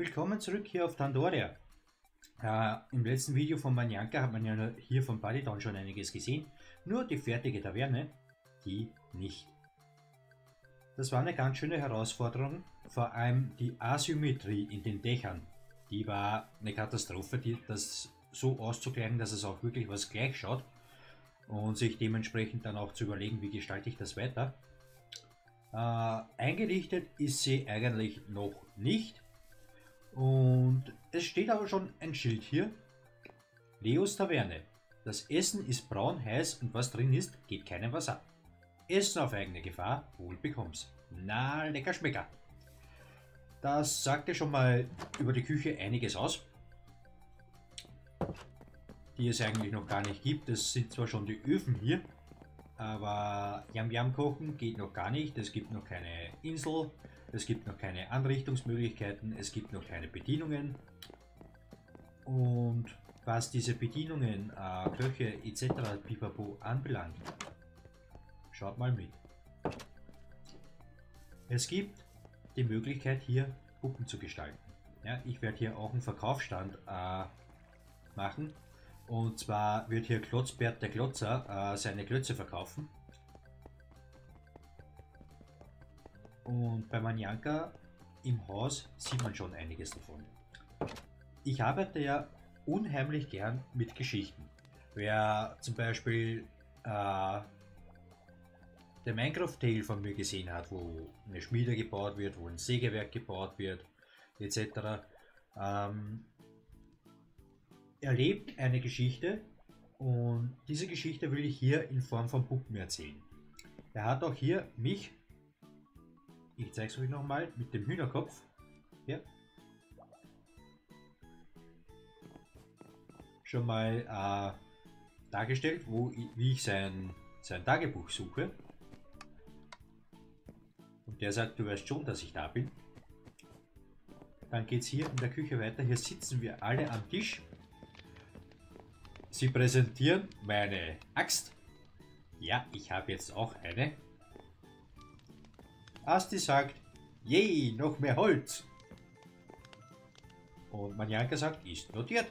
Willkommen zurück hier auf Tandoria. Äh, Im letzten Video von Manjanka hat man ja hier von Bodytown schon einiges gesehen, nur die fertige Taverne, die nicht. Das war eine ganz schöne Herausforderung, vor allem die Asymmetrie in den Dächern. Die war eine Katastrophe, die, das so auszugleichen, dass es auch wirklich was gleich schaut und sich dementsprechend dann auch zu überlegen, wie gestalte ich das weiter. Äh, eingerichtet ist sie eigentlich noch nicht. Und es steht aber schon ein Schild hier. Leos Taverne. Das Essen ist braun, heiß und was drin ist, geht keinem was ab. Essen auf eigene Gefahr, wohl bekommst. Na, lecker Schmecker. Das sagt ja schon mal über die Küche einiges aus. Die es eigentlich noch gar nicht gibt. Es sind zwar schon die Öfen hier, aber Yam Yam kochen geht noch gar nicht. Es gibt noch keine Insel, es gibt noch keine Anrichtungsmöglichkeiten, es gibt noch keine Bedienungen. Und was diese Bedienungen, äh, Köche etc. pipapo anbelangt, schaut mal mit. Es gibt die Möglichkeit hier Puppen zu gestalten. Ja, ich werde hier auch einen Verkaufsstand äh, machen und zwar wird hier Klotzbert der Klotzer äh, seine Klötze verkaufen. Und bei Manjanka im Haus sieht man schon einiges davon. Ich arbeite ja unheimlich gern mit Geschichten. Wer zum Beispiel äh, der Minecraft Tale von mir gesehen hat, wo eine Schmiede gebaut wird, wo ein Sägewerk gebaut wird, etc. Ähm, erlebt eine Geschichte und diese Geschichte will ich hier in Form von Puppen erzählen. Er hat auch hier mich, ich zeige es euch nochmal, mit dem Hühnerkopf, hier, schon mal äh, dargestellt, wo, wie ich sein, sein Tagebuch suche. Und der sagt, du weißt schon, dass ich da bin. Dann geht es hier in der Küche weiter. Hier sitzen wir alle am Tisch Sie präsentieren meine Axt. Ja, ich habe jetzt auch eine. Asti sagt, yay, noch mehr Holz. Und Manjanka sagt, ist notiert.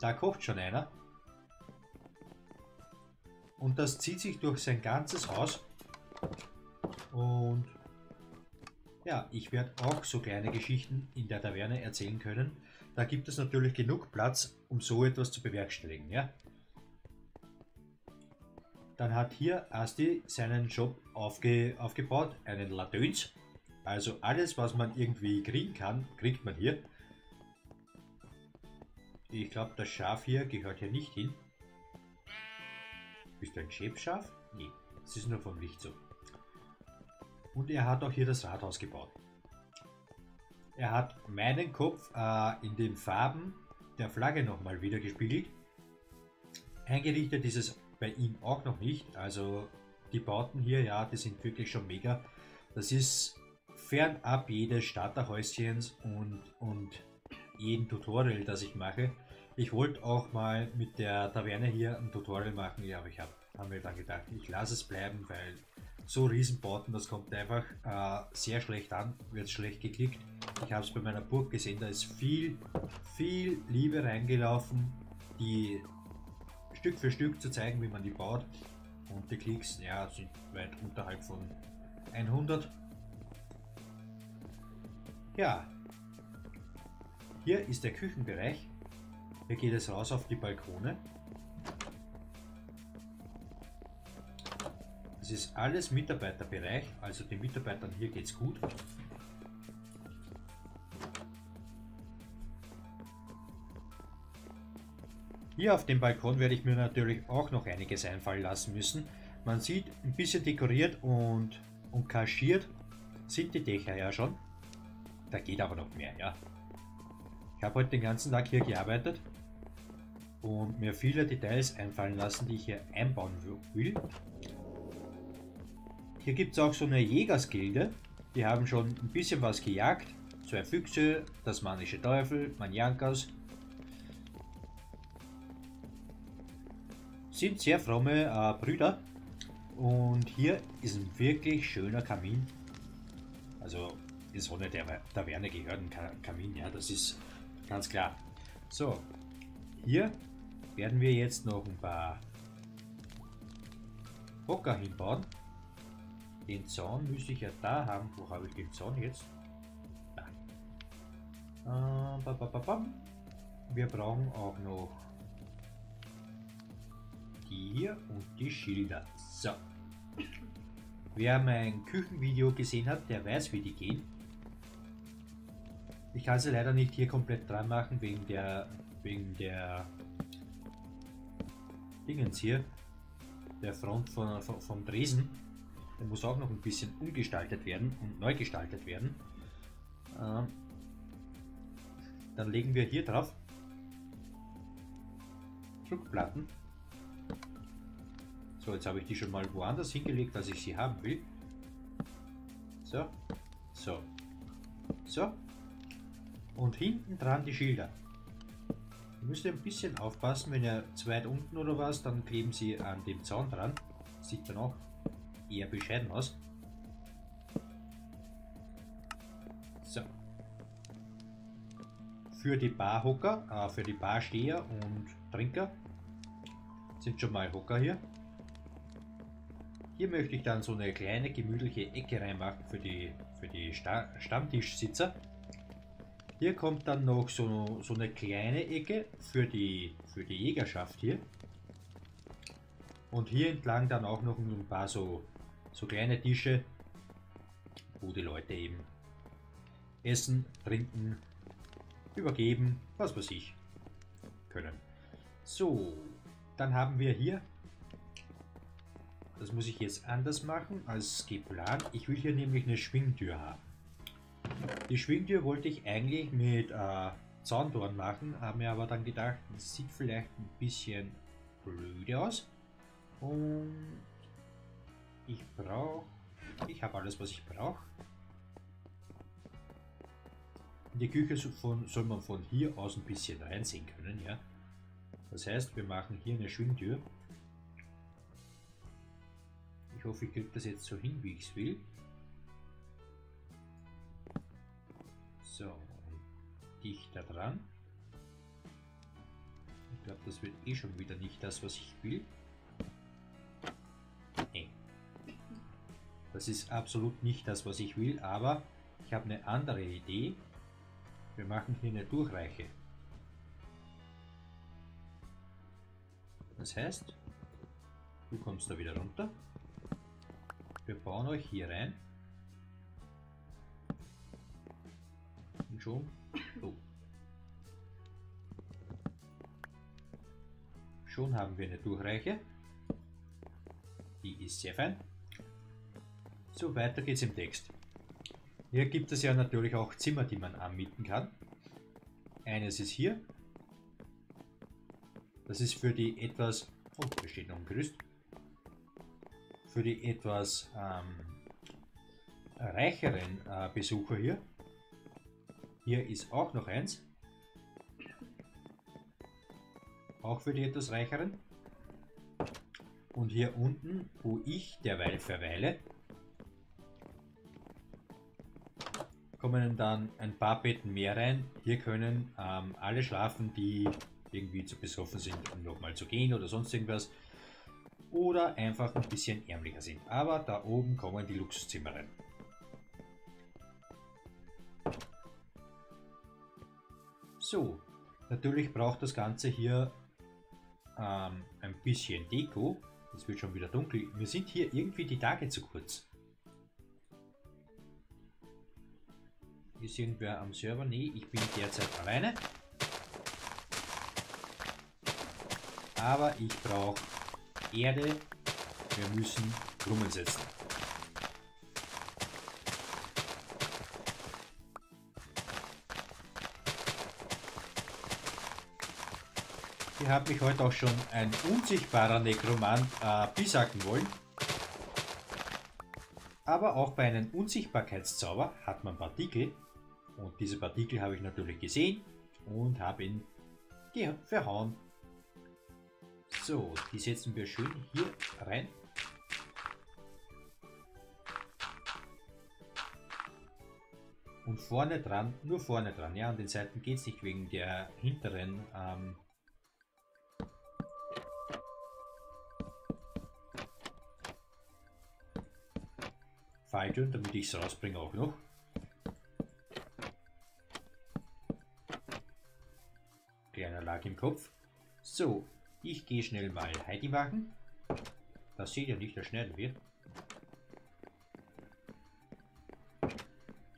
Da kocht schon einer. Und das zieht sich durch sein ganzes Haus. Und ja, ich werde auch so kleine Geschichten in der Taverne erzählen können. Da gibt es natürlich genug Platz, um so etwas zu bewerkstelligen. Ja? Dann hat hier Asti seinen Job aufge aufgebaut, einen Ladöns. Also alles, was man irgendwie kriegen kann, kriegt man hier. Ich glaube, das Schaf hier gehört hier nicht hin. Bist du ein Schäbschaf? Nee, es ist nur vom Licht so. Und er hat auch hier das Rathaus gebaut. Er hat meinen Kopf äh, in den Farben der Flagge nochmal wieder gespiegelt. Eingerichtet ist es bei ihm auch noch nicht. Also die Bauten hier, ja, die sind wirklich schon mega. Das ist fernab jedes Starterhäuschens und, und jeden Tutorial, das ich mache. Ich wollte auch mal mit der Taverne hier ein Tutorial machen, ja, aber ich habe hab mir dann gedacht, ich lasse es bleiben, weil so Riesenbauten, das kommt einfach äh, sehr schlecht an, wird schlecht geklickt. Ich habe es bei meiner Burg gesehen, da ist viel, viel Liebe reingelaufen, die Stück für Stück zu zeigen, wie man die baut. Und die Klicks ja, sind weit unterhalb von 100. Ja, hier ist der Küchenbereich. Hier geht es raus auf die Balkone. Das ist alles Mitarbeiterbereich, also den Mitarbeitern hier geht es gut. Hier auf dem Balkon werde ich mir natürlich auch noch einiges einfallen lassen müssen. Man sieht, ein bisschen dekoriert und, und kaschiert sind die Dächer ja schon. Da geht aber noch mehr, ja. Ich habe heute den ganzen Tag hier gearbeitet und mir viele Details einfallen lassen, die ich hier einbauen will. Hier gibt es auch so eine Jägersgilde. Die haben schon ein bisschen was gejagt. Zwei Füchse, das manische Teufel, Manjankas. Sind sehr fromme äh, Brüder. Und hier ist ein wirklich schöner Kamin. Also ist ohne der Taverne gehört ein Kamin, ja, das ist ganz klar. So, hier werden wir jetzt noch ein paar Hocker hinbauen. Den Zaun müsste ich ja da haben. Wo habe ich den Zaun jetzt? Da. Äh, wir brauchen auch noch die hier und die Schilder. So. Wer mein Küchenvideo gesehen hat, der weiß, wie die gehen. Ich kann sie leider nicht hier komplett dran machen, wegen der, wegen der Dingens hier, der Front von, von, vom Dresen. Der muss auch noch ein bisschen umgestaltet werden und neu gestaltet werden. Ähm, dann legen wir hier drauf Druckplatten so, jetzt habe ich die schon mal woanders hingelegt, als ich sie haben will. So, so, so. Und hinten dran die Schilder. Ihr müsst ein bisschen aufpassen, wenn ihr zu weit unten oder was, dann kleben sie an dem Zaun dran. Sieht dann auch eher bescheiden aus. So. Für die Barhocker, äh, für die Barsteher und Trinker sind schon mal Hocker hier. Hier möchte ich dann so eine kleine gemütliche Ecke reinmachen für die, für die Sta Stammtischsitzer. Hier kommt dann noch so, so eine kleine Ecke für die, für die Jägerschaft hier. Und hier entlang dann auch noch ein paar so, so kleine Tische, wo die Leute eben essen, trinken, übergeben, was weiß ich, können. So, dann haben wir hier das muss ich jetzt anders machen als geplant. Ich will hier nämlich eine Schwingtür haben. Die Schwingtür wollte ich eigentlich mit äh, Zauntoren machen, habe mir aber dann gedacht, das sieht vielleicht ein bisschen blöde aus. Und ich brauche, ich habe alles, was ich brauche. In die Küche von, soll man von hier aus ein bisschen reinsehen können, ja. Das heißt, wir machen hier eine Schwingtür hoffe, ich kriege das jetzt so hin, wie ich es will. So, dichter dran. Ich glaube, das wird eh schon wieder nicht das, was ich will. Das ist absolut nicht das, was ich will, aber ich habe eine andere Idee. Wir machen hier eine Durchreiche. Das heißt, du kommst da wieder runter. Wir bauen euch hier rein. Und schon. Oh. Schon haben wir eine Durchreiche. Die ist sehr fein. So, weiter geht's im Text. Hier gibt es ja natürlich auch Zimmer, die man anmieten kann. Eines ist hier. Das ist für die etwas... Oh, da steht noch ein Gerüst für die etwas ähm, reicheren äh, Besucher hier. Hier ist auch noch eins. Auch für die etwas reicheren. Und hier unten, wo ich derweil verweile, kommen dann ein paar Betten mehr rein. Hier können ähm, alle schlafen, die irgendwie zu besoffen sind, um nochmal zu gehen oder sonst irgendwas oder einfach ein bisschen ärmlicher sind. Aber da oben kommen die Luxuszimmer rein. So, natürlich braucht das Ganze hier ähm, ein bisschen Deko. Es wird schon wieder dunkel. Mir sind hier irgendwie die Tage zu kurz. Ist irgendwer am Server? Nee, ich bin derzeit alleine. Aber ich brauche Erde, wir müssen Blumen setzen. Hier hat mich heute auch schon ein unsichtbarer Nekromant äh, bisacken wollen. Aber auch bei einem Unsichtbarkeitszauber hat man Partikel. Und diese Partikel habe ich natürlich gesehen und habe ihn verhauen. So, die setzen wir schön hier rein. Und vorne dran, nur vorne dran, ja, an den Seiten geht es nicht wegen der hinteren ähm, Falltüren, damit ich es rausbringe auch noch. Lag im Kopf. So, ich gehe schnell mal Heidi machen. Das seht ihr nicht, das schneiden wir.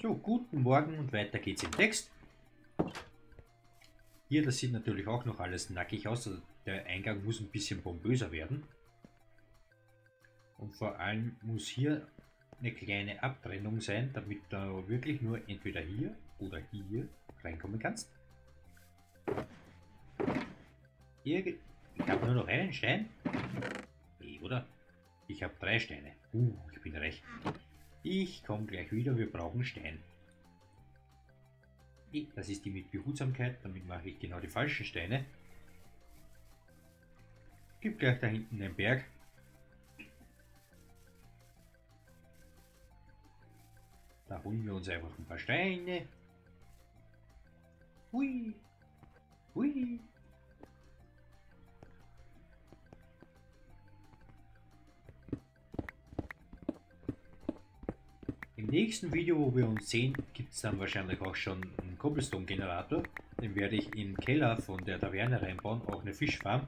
So, guten Morgen und weiter geht's im Text. Hier, das sieht natürlich auch noch alles nackig aus. Also der Eingang muss ein bisschen pompöser werden. Und vor allem muss hier eine kleine Abtrennung sein, damit du wirklich nur entweder hier oder hier reinkommen kannst. Hier, ich habe nur noch einen Stein. Nee, oder? Ich habe drei Steine. Uh, ich bin recht. Ich komme gleich wieder, wir brauchen Stein. Das ist die mit Behutsamkeit, damit mache ich genau die falschen Steine. Gibt gleich da hinten einen Berg. Da holen wir uns einfach ein paar Steine. Hui. Hui. Nächsten Video, wo wir uns sehen, gibt es dann wahrscheinlich auch schon einen Cobblestone-Generator. Den werde ich im Keller von der Taverne reinbauen, auch eine Fischfarm.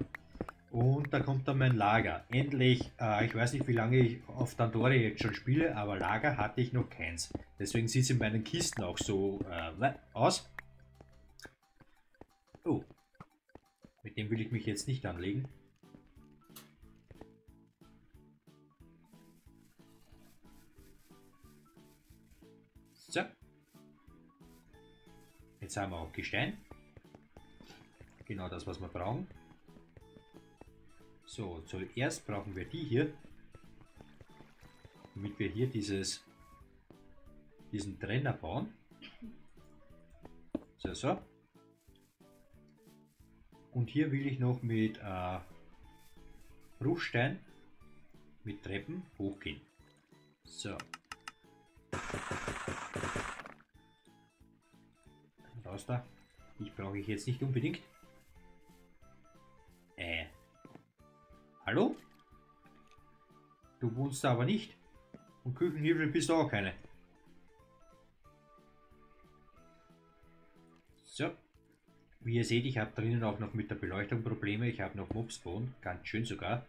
Und da kommt dann mein Lager. Endlich, äh, ich weiß nicht, wie lange ich auf Dandori jetzt schon spiele, aber Lager hatte ich noch keins. Deswegen sieht es in meinen Kisten auch so äh, aus. Oh, mit dem will ich mich jetzt nicht anlegen. Jetzt haben wir auch Gestein. Genau das, was wir brauchen. So, zuerst brauchen wir die hier, damit wir hier dieses, diesen Trenner bauen. So, so. Und hier will ich noch mit äh, Bruchstein, mit Treppen hochgehen. So. Da. Ich brauche ich jetzt nicht unbedingt. Hallo? Du wohnst da aber nicht. Und Küchenhebel bist du auch keine. So. Wie ihr seht, ich habe drinnen auch noch mit der Beleuchtung Probleme. Ich habe noch Mobspawn, ganz schön sogar.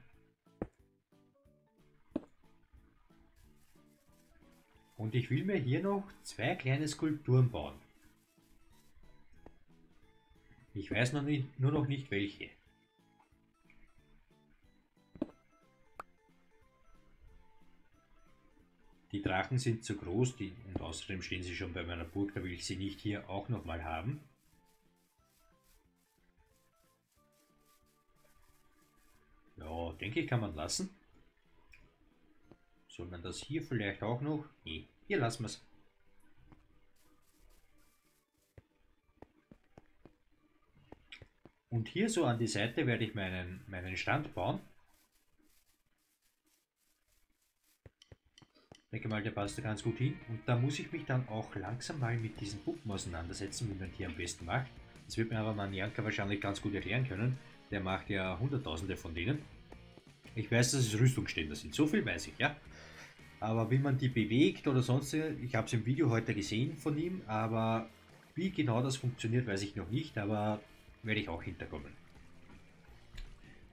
Und ich will mir hier noch zwei kleine Skulpturen bauen. Ich weiß noch nicht, nur noch nicht welche. Die Drachen sind zu groß die, und außerdem stehen sie schon bei meiner Burg, da will ich sie nicht hier auch nochmal haben. Ja, denke ich, kann man lassen. Soll man das hier vielleicht auch noch? Nee, hier lassen wir es. Und hier so an die Seite werde ich meinen, meinen Stand bauen. Ich denke mal, der passt da ganz gut hin. Und da muss ich mich dann auch langsam mal mit diesen Puppen auseinandersetzen, wie man die am besten macht. Das wird mir aber Manjanka wahrscheinlich ganz gut erklären können. Der macht ja hunderttausende von denen. Ich weiß, dass es Rüstungsständer sind, so viel weiß ich, ja. Aber wie man die bewegt oder sonst, ich habe es im Video heute gesehen von ihm, aber wie genau das funktioniert, weiß ich noch nicht, aber werde ich auch hinterkommen.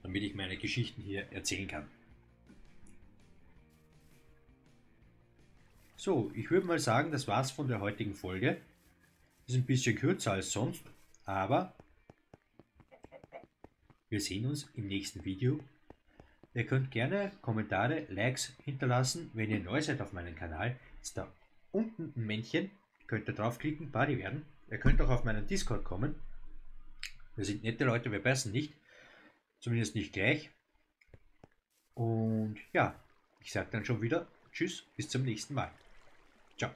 Damit ich meine Geschichten hier erzählen kann. So, ich würde mal sagen, das war's von der heutigen Folge. Ist ein bisschen kürzer als sonst, aber wir sehen uns im nächsten Video. Ihr könnt gerne Kommentare, Likes hinterlassen, wenn ihr neu seid auf meinem Kanal. Ist da unten ein Männchen, könnt ihr draufklicken, Buddy werden. Ihr könnt auch auf meinen Discord kommen. Wir sind nette Leute, wir beißen nicht. Zumindest nicht gleich. Und ja, ich sage dann schon wieder Tschüss, bis zum nächsten Mal. Ciao.